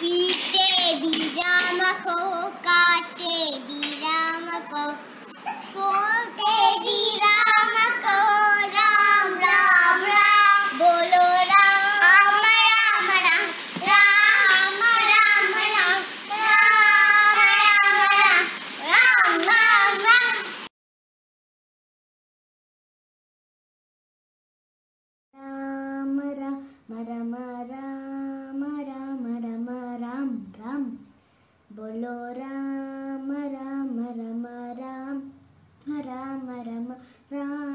पीते भी राम को काटे भी राम को बोलते भी राम को राम राम राम बोलो राम राम राम राम राम राम राम राम राम राम राम राम राम राम राम राम बोलो राम राम राम राम राम राम राम